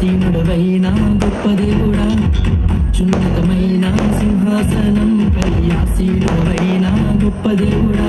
సీనుడవైన గొప్ప దేవుడా చున్నతమైన సింహాసనం పై ఆసీనుడవైన గొప్ప దేవుడా